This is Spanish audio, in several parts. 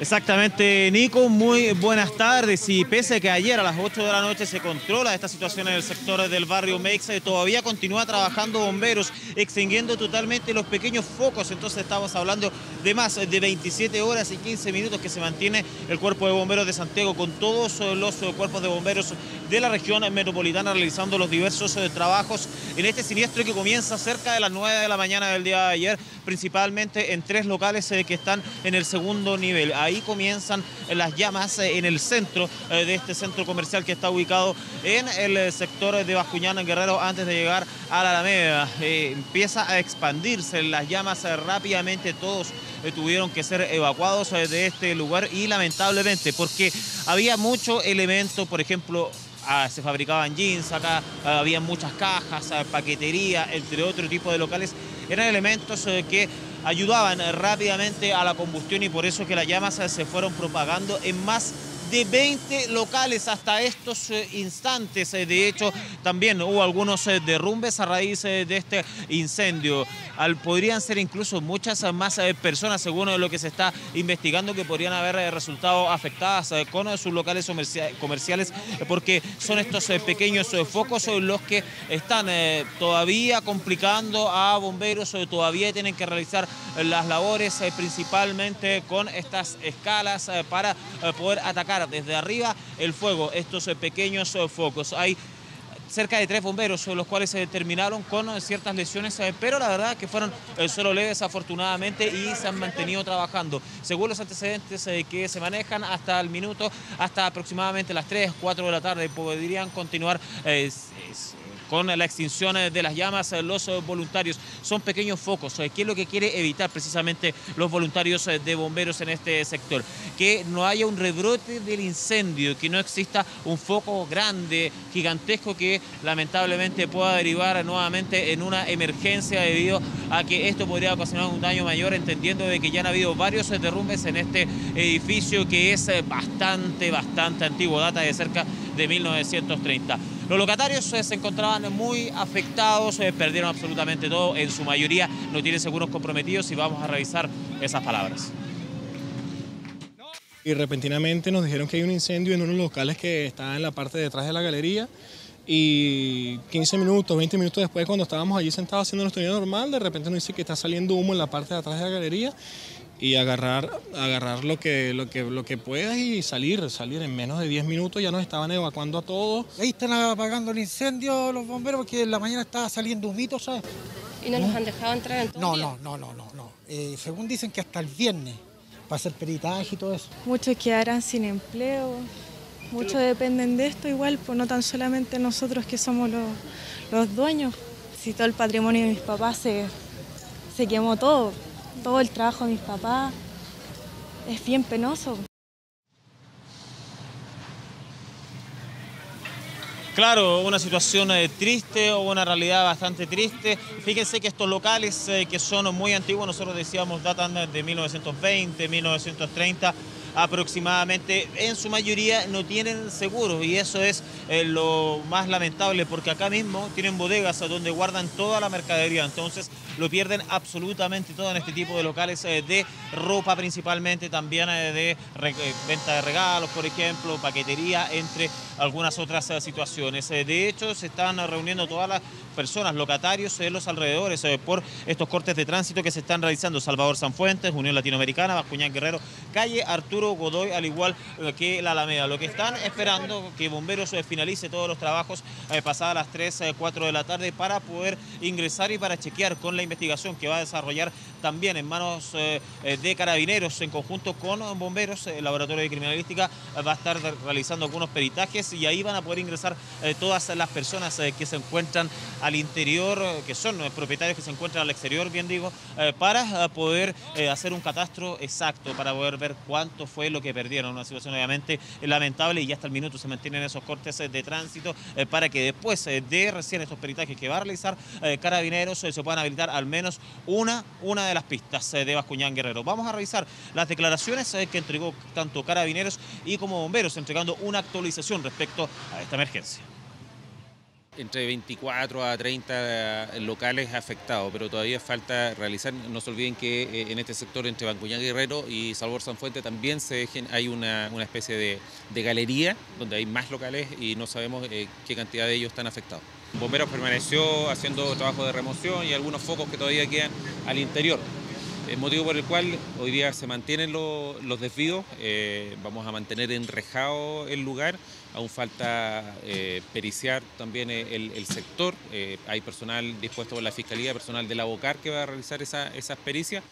Exactamente, Nico, muy buenas tardes. Y pese a que ayer a las 8 de la noche se controla esta situación en el sector del barrio Mexa, todavía continúa trabajando bomberos, extinguiendo totalmente los pequeños focos. Entonces estamos hablando de más de 27 horas y 15 minutos que se mantiene el cuerpo de bomberos de Santiago con todos los cuerpos de bomberos de la región metropolitana realizando los diversos trabajos en este siniestro que comienza cerca de las 9 de la mañana del día de ayer, principalmente en tres locales que están en el segundo nivel ahí comienzan las llamas eh, en el centro eh, de este centro comercial que está ubicado en el eh, sector de Bascuñán, en Guerrero, antes de llegar a la Alameda. empieza a expandirse las llamas rápidamente, todos tuvieron que ser evacuados de este lugar y lamentablemente porque había mucho elemento, por ejemplo, ah, se fabricaban jeans, acá había muchas cajas, paquetería, entre otro tipo de locales. Eran elementos que ayudaban rápidamente a la combustión y por eso que las llamas se fueron propagando en más de 20 locales hasta estos eh, instantes. Eh, de hecho, también hubo algunos eh, derrumbes a raíz de este incendio. Podrían ser incluso muchas más personas, según lo que se está investigando, que podrían haber resultado afectadas con sus locales comerciales, porque son estos pequeños focos los que están todavía complicando a bomberos, todavía tienen que realizar las labores principalmente con estas escalas para poder atacar desde arriba el fuego, estos eh, pequeños eh, focos. Hay cerca de tres bomberos, los cuales se terminaron con eh, ciertas lesiones, pero la verdad que fueron solo leves afortunadamente y se han mantenido trabajando. Según los antecedentes que se manejan hasta el minuto, hasta aproximadamente las 3, 4 de la tarde podrían continuar con la extinción de las llamas, los voluntarios son pequeños focos. ¿Qué es lo que quiere evitar precisamente los voluntarios de bomberos en este sector? Que no haya un rebrote del incendio, que no exista un foco grande, gigantesco, que lamentablemente pueda derivar nuevamente en una emergencia debido a que esto podría ocasionar un daño mayor, entendiendo de que ya han habido varios derrumbes en este edificio que es bastante, bastante antiguo, data de cerca de 1930. Los locatarios eh, se encontraban muy afectados, eh, perdieron absolutamente todo, en su mayoría no tienen seguros comprometidos y vamos a revisar esas palabras. Y repentinamente nos dijeron que hay un incendio en unos locales que está en la parte de detrás de la galería y 15 minutos, 20 minutos después cuando estábamos allí sentados haciendo nuestro día normal, de repente nos dice que está saliendo humo en la parte de atrás de la galería y agarrar, agarrar lo, que, lo, que, lo que puedas y salir, salir en menos de 10 minutos, ya nos estaban evacuando a todos. Ahí están apagando el incendio los bomberos porque en la mañana estaba saliendo humito, ¿sabes? ¿Y no nos han dejado entrar en todo No, no, no, no, no, no. Eh, según dicen que hasta el viernes para hacer peritaje y todo eso. Muchos quedarán sin empleo, muchos dependen de esto igual, pues no tan solamente nosotros que somos los, los dueños. Si todo el patrimonio de mis papás se, se quemó todo, todo el trabajo de mis papás. Es bien penoso. Claro, una situación eh, triste o una realidad bastante triste. Fíjense que estos locales eh, que son muy antiguos, nosotros decíamos datan de 1920, 1930 aproximadamente, en su mayoría no tienen seguro y eso es eh, lo más lamentable porque acá mismo tienen bodegas donde guardan toda la mercadería, entonces lo pierden absolutamente todo en este tipo de locales eh, de ropa principalmente, también eh, de venta de regalos, por ejemplo, paquetería, entre algunas otras situaciones. de hecho, se están reuniendo todas las personas, locatarios en los alrededores por estos cortes de tránsito que se están realizando. Salvador Sanfuentes, Unión Latinoamericana, Bascuñán Guerrero, calle Arturo Godoy, al igual que la Alameda. Lo que están esperando que Bomberos eh, finalice todos los trabajos eh, pasadas las 3, 4 eh, de la tarde para poder ingresar y para chequear con la investigación que va a desarrollar también en manos de carabineros en conjunto con bomberos. El laboratorio de criminalística va a estar realizando algunos peritajes y ahí van a poder ingresar todas las personas que se encuentran al interior, que son propietarios que se encuentran al exterior, bien digo, para poder hacer un catastro exacto, para poder ver cuánto fue lo que perdieron. Una situación obviamente lamentable y hasta el minuto se mantienen esos cortes de tránsito eh, para que después eh, de recién estos peritajes que va a realizar eh, Carabineros se puedan habilitar al menos una, una de las pistas de Bascuñán Guerrero. Vamos a revisar las declaraciones que entregó tanto Carabineros y como Bomberos, entregando una actualización respecto a esta emergencia. entre 24 a 30 locales afectados, pero todavía falta realizar. No se olviden que eh, en este sector entre Bancuñán Guerrero y Salvador Sanfuente también se hay una, especie de, galería donde hay más locales y no sabemos eh, qué cantidad de ellos están afectados. Bomberos permaneció haciendo trabajo de remoción y algunos focos que todavía quedan al interior. El motivo por el cual hoy día se mantienen los desvíos, eh, vamos a mantener enrejado el lugar, aún falta eh, periciar también el, sector, eh, hay personal dispuesto por la Fiscalía, personal de la que va a realizar esas pericias.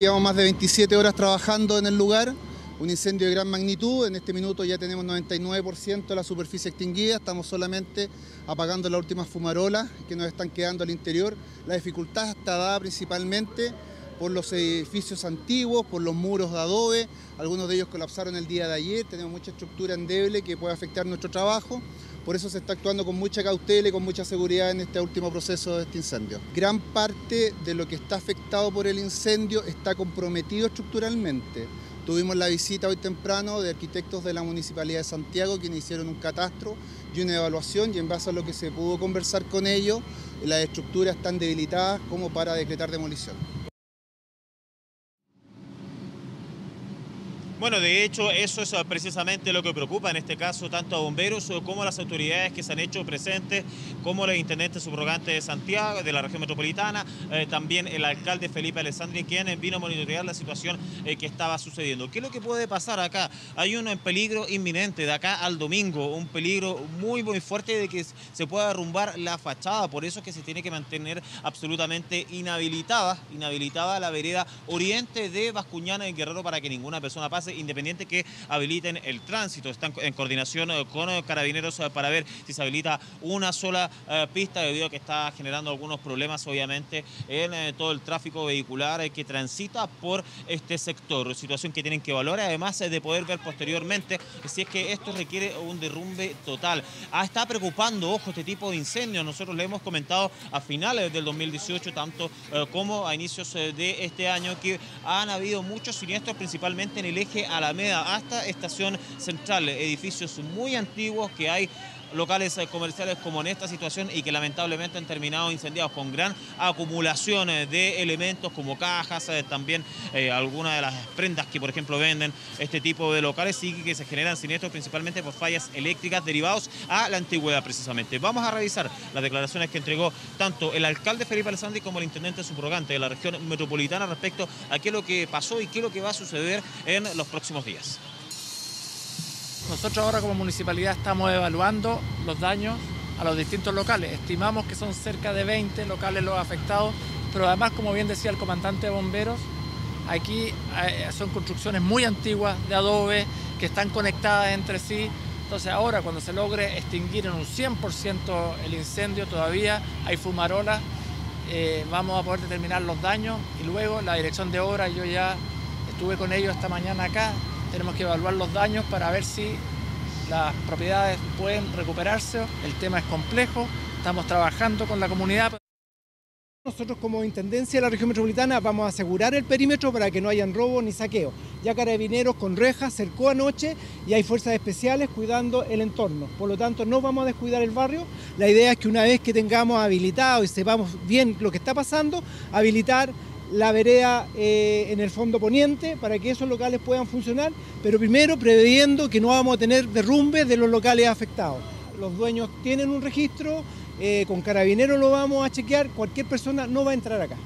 Llevamos más de 27 horas trabajando en el lugar, un incendio de gran magnitud, en este minuto ya tenemos 99% de la superficie extinguida, estamos solamente apagando las últimas fumarolas que nos están quedando al interior. La dificultad está dada principalmente por los edificios antiguos, por los muros de adobe, algunos de ellos colapsaron el día de ayer, tenemos mucha estructura endeble que puede afectar nuestro trabajo, por eso se está actuando con mucha cautela y con mucha seguridad en este último proceso de este incendio. Gran parte de lo que está afectado por el incendio está comprometido estructuralmente. Tuvimos la visita hoy temprano de arquitectos de la Municipalidad de Santiago quienes hicieron un catastro y una evaluación y en base a lo que se pudo conversar con ellos, las estructuras están debilitadas como para decretar demolición. Bueno, de hecho, eso es precisamente lo que preocupa en este caso tanto a bomberos como a las autoridades que se han hecho presentes, como el intendente subrogante de Santiago, de la región metropolitana, eh, también el alcalde Felipe Alessandri, quien vino a monitorear la situación eh, que estaba sucediendo. ¿Qué es lo que puede pasar acá? Hay un peligro inminente de acá al domingo, un peligro muy, muy fuerte de que se pueda derrumbar la fachada, por eso es que se tiene que mantener absolutamente inhabilitada, inhabilitada la vereda oriente de Bascuñana y Guerrero para que ninguna persona pase independiente que habiliten el tránsito. Están en coordinación eh, con eh, carabineros eh, para ver si se habilita una sola pista debido a que está generando algunos problemas obviamente en todo el tráfico vehicular que transita por este sector. Situación que tienen que evaluar además de poder ver posteriormente si es que esto requiere un derrumbe total. Ah, está preocupando, ojo, este tipo de incendios. Nosotros le hemos comentado a finales del 2018 tanto como a inicios de este año que han habido muchos siniestros principalmente en el eje Alameda hasta Estación Central, edificios muy antiguos que hay locales eh, comerciales como en esta situación y que lamentablemente han terminado incendiados con gran acumulación eh, de elementos como cajas, eh, también algunas de las prendas que por ejemplo venden este tipo de locales y que se generan siniestros principalmente por fallas eléctricas derivados a la antigüedad precisamente. Vamos a revisar las declaraciones que entregó tanto el alcalde Felipe Alessandri como el intendente subrogante de la región metropolitana respecto a qué es lo que pasó y qué es lo que va a suceder en los próximos días. Nosotros ahora como municipalidad estamos evaluando los daños a los distintos locales. Estimamos que son cerca de 20 locales los afectados, pero además, como bien decía el comandante de bomberos, aquí eh, son construcciones muy antiguas de adobe que están conectadas entre sí. Entonces ahora cuando se logre extinguir en un 100% el incendio, todavía hay fumarolas, eh, vamos a poder determinar los daños y luego la dirección de obra, yo ya estuve con ellos esta mañana acá, tenemos que evaluar los daños para ver si las propiedades pueden recuperarse. El tema es complejo, estamos trabajando con la comunidad. Nosotros como Intendencia de la región metropolitana vamos a asegurar el perímetro para que no hayan robo ni saqueo. Ya Carabineros con rejas cercó anoche y hay fuerzas especiales cuidando el entorno. Por lo tanto, no vamos a descuidar el barrio. La idea es que una vez que tengamos habilitado y sepamos bien lo que está pasando, habilitar la vereda eh, en el fondo poniente para que esos locales puedan funcionar, pero primero previendo que no vamos a tener derrumbes de los locales afectados. Los dueños tienen un registro, eh, con carabineros lo vamos a chequear, cualquier persona no va a entrar acá.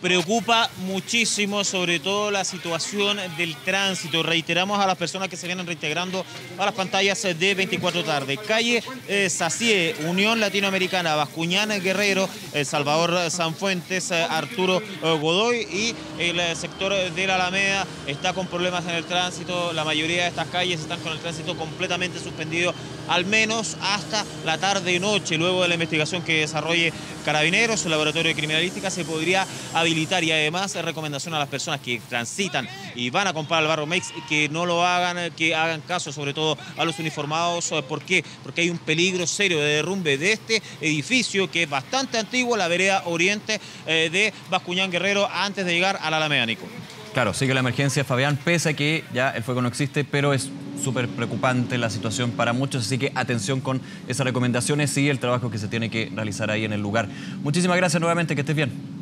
Preocupa muchísimo, sobre todo la situación del tránsito. Reiteramos a las personas que se vienen reintegrando a las pantallas de 24 tarde. Calle eh, Sacie, Unión Latinoamericana, Bascuñán Guerrero, El Salvador Sanfuentes, eh, Arturo eh, Godoy y el sector de la Alameda está con problemas en el tránsito. La mayoría de estas calles están con el tránsito completamente suspendido, al menos hasta la tarde y noche. Luego de la investigación que desarrolle Carabineros, el Laboratorio de Criminalística, se podría habilitar y además recomendación a las personas que transitan y van a comprar el barro Mex que no lo hagan, que hagan caso sobre todo a los uniformados. ¿Por qué? Porque hay un peligro serio de derrumbe de este edificio que es bastante antiguo, la vereda oriente eh, de Bascuñán Guerrero antes de llegar a la Alameda, Nico. Claro, sigue la emergencia, Fabián, pese a que ya el fuego no existe, pero es súper preocupante la situación para muchos, así que atención con esas recomendaciones y el trabajo que se tiene que realizar ahí en el lugar. Muchísimas gracias nuevamente, que estés bien.